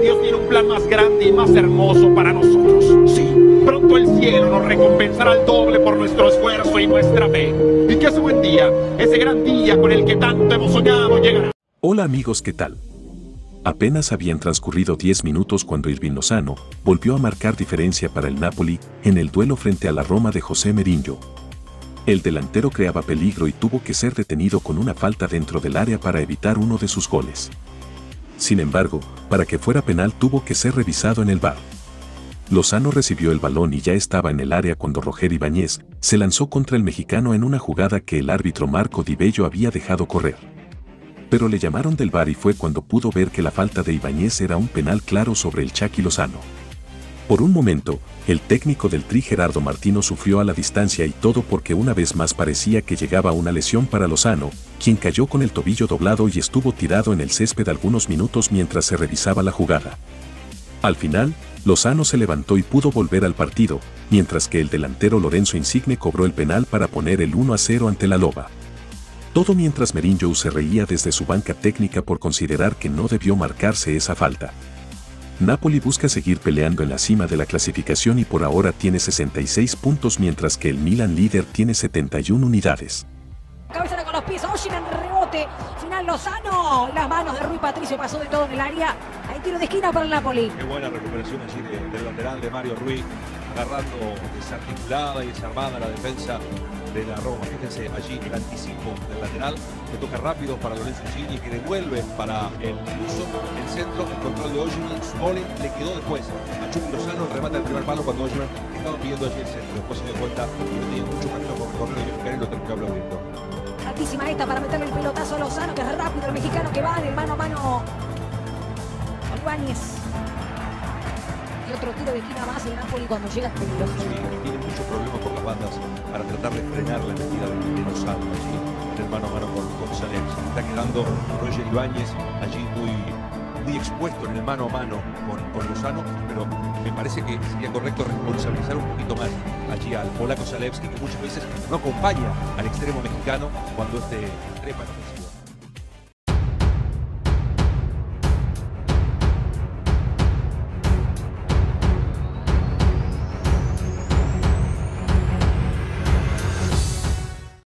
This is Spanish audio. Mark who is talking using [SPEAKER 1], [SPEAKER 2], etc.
[SPEAKER 1] Dios tiene un plan más grande y más hermoso para nosotros. Sí, pronto el cielo nos recompensará al doble por nuestro esfuerzo y nuestra fe. Y que ese buen día, ese gran día con el que tanto hemos soñado, llegará.
[SPEAKER 2] Hola amigos, ¿qué tal? Apenas habían transcurrido 10 minutos cuando Irving Lozano volvió a marcar diferencia para el Napoli en el duelo frente a la Roma de José Mourinho. El delantero creaba peligro y tuvo que ser detenido con una falta dentro del área para evitar uno de sus goles. Sin embargo, para que fuera penal tuvo que ser revisado en el bar. Lozano recibió el balón y ya estaba en el área cuando Roger Ibáñez se lanzó contra el mexicano en una jugada que el árbitro Marco Di Bello había dejado correr. Pero le llamaron del bar y fue cuando pudo ver que la falta de Ibáñez era un penal claro sobre el Chucky Lozano. Por un momento, el técnico del Tri Gerardo Martino sufrió a la distancia y todo porque una vez más parecía que llegaba una lesión para Lozano, quien cayó con el tobillo doblado y estuvo tirado en el césped algunos minutos mientras se revisaba la jugada. Al final, Lozano se levantó y pudo volver al partido, mientras que el delantero Lorenzo Insigne cobró el penal para poner el 1 a 0 ante la Loba. Todo mientras Merinho se reía desde su banca técnica por considerar que no debió marcarse esa falta. Napoli busca seguir peleando en la cima de la clasificación y por ahora tiene 66 puntos mientras que el Milan líder tiene 71 unidades.
[SPEAKER 3] Cabeza con los pies, Oshimen rebote, final Lozano, las manos de Rui Patricio pasó de todo en el área, hay tiro de esquina para el Napoli.
[SPEAKER 4] Qué buena recuperación allí de, del lateral de Mario Rui, agarrando desarticulada y desarmada la defensa de la Roma. Fíjense allí el anticipo del lateral, que toca rápido para Lorenzo Insigne, que devuelve para el uso el centro, el control de Ojiman, Smalling le quedó después a Chucky Lozano, remata el primer palo cuando Ojiman estaba pidiendo allí el centro, después se dio cuenta que no tenía mucho camino por correr y lo terminó aplaudiendo.
[SPEAKER 3] Altísima esta para meterle el pelotazo a Lozano, que es rápido, el mexicano que va en el mano a mano. Otro tiro de esquina más el Napoli cuando llega es peligroso.
[SPEAKER 4] Sí, tiene muchos problemas por las bandas para tratar de frenar la metida de, Lozano allí en el mano a mano con, con. Está quedando Roger Ibáñez allí muy, muy expuesto en el mano a mano con, con Lozano, pero me parece que sería correcto responsabilizar un poquito más allí al polaco Zalewski, que muchas veces no acompaña al extremo mexicano cuando este trepa.